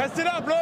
Restez là, bleu